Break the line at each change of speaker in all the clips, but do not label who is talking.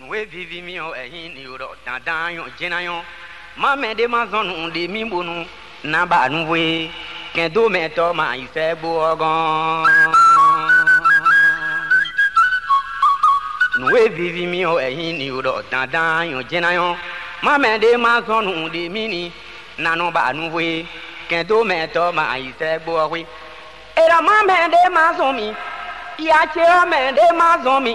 nùwé vivi mi ọ ẹyin ni rọ dandan yọ jìnnà yọ mọmẹdé má zọnù lè mí bonu nàbà nùwé kẹndó mẹtọ mà ìfẹ gbó ọgán. nùwé vivi mi ọ ẹyin ni rọ dandan yọ jìnnà yọ mọmẹdé má zọnù lè mí ni nànúbà nùwé kẹndó mẹtọ mà ìfẹ gbó ọgán. èrò mọmẹdé má zọ mi ìyá tí ọmẹdé má zọ mi.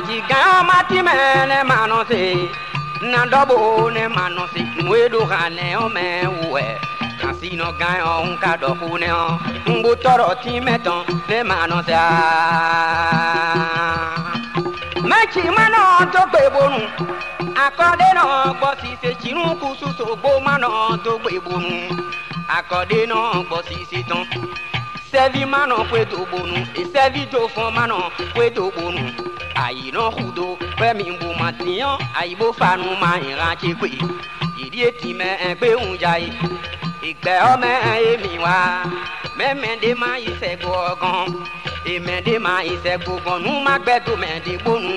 baji gama timene manose na dobo ne manose mwedo hane o me we kasino gan on ka do fune o mbu toro timeton le manose a mechi mano to pe bonu akode no gbo si se kusu ku suso gbo mano to pe bonu akode no gbo si se ton sɛvi manɔ kwedo bonu esɛvi dzofɔ manɔ kwedo bonu ayinɔ kudo fɛ mi bo ma tiɲɔ ayibo fanu ma iratse kpe yìí eti mɛ ɛgbɛ ŋudza yi ìgbɛ ɔmɛ emi wa mɛmɛ de ma yi sɛ gbɔgɔn èmɛ de ma yi sɛ gbɔgɔn nu ma gbɛ do mɛ de bonu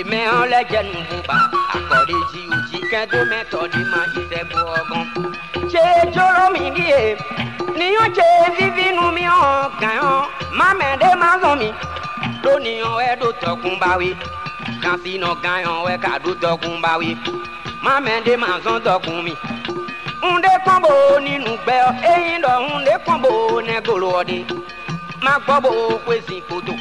èmɛ ɔlɛ jɛ nu bo ba akɔde dzi o dzi kɛ do mɛ tɔ de ma yi sɛ gbɔgɔn tsejo igie niyo tse vivi nu mi hàn gànyàn mamẹ ɖe ma zɔn mi ɖo niyàn wɛ do tɔkun bawe kasi nɔ gànyàn wɛ ka ɖo tɔkun bawe mamẹ ɖe ma zɔn tɔkun mi ŋde kɔn ninu gbɛ eyin dɔ ŋde kɔn bo nɛgolo ɔdi ma gbɔ bo kwesi poto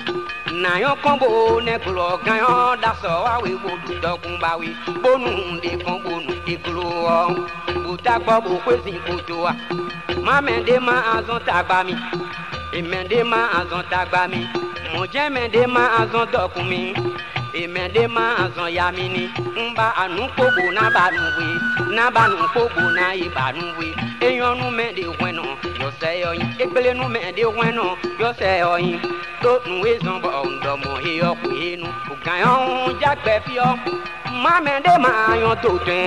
nayɔ kɔnbo ne gblɔ gayɔ dasɔ awoe wo dudɔkunbawe bonu de kɔnbonu de glo ɔ butagbɔ bo kwezi kotoa mamɛde ma azɔn tagba mi emɛde ma azɔn tagba mi mɔjɛmɛde ma azɔn dɔkun mi emele ma zɔn yamini nba anu kpogbo na ba na ba nu na yi ba nu we eyɔnu mɛ de wɛn nɔ yɔsɛ yɔyin ekpele nu mɛ de wɛn nɔ yɔsɛ yɔyin to nu ezɔn bɔ ŋdɔmɔ eyɔ ko enu ganyɔnu jagbɛ fiɔ mamɛ de ma yɔ to tɛ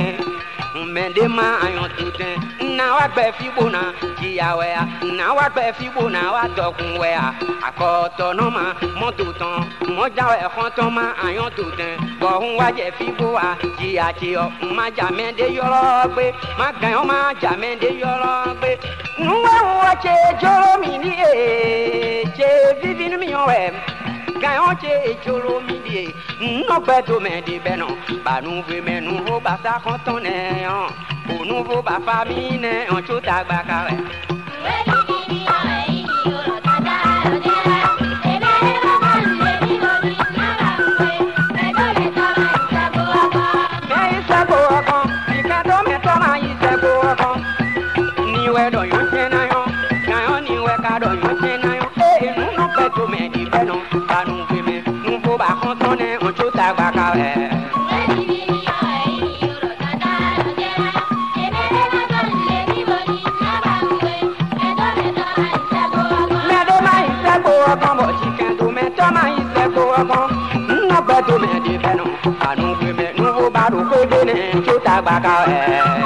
mmende ma ayɔn ti dɛn nna wa gbɛ fibo na jiyawɛya nna wa gbɛ fibo na wa dɔkun wɛya akɔtɔnɔ ma mɔto tɔn mɔjawɛ xɔtɔn ma ayɔn to dɛn bɔhun wa jɛ fibo wa jiyatiyɔ ma jamɛnde yɔrɔ gbe ma gɛyɔn ma jamɛnde yɔrɔ gbe nuwɛwu wa tse joro mi ni ee tse vivi mi yɔ wɛ. Ganyan che e cholo mi diye Non kweto men di benon Ba nouve men nouvo ba sa kontone Ou nouvo ba famine An chotak bakare kan nnabẹ tó mẹ di fẹnu ànú pé mẹ nuwo bá rò pé dé ní tó dàgbà ká ẹ.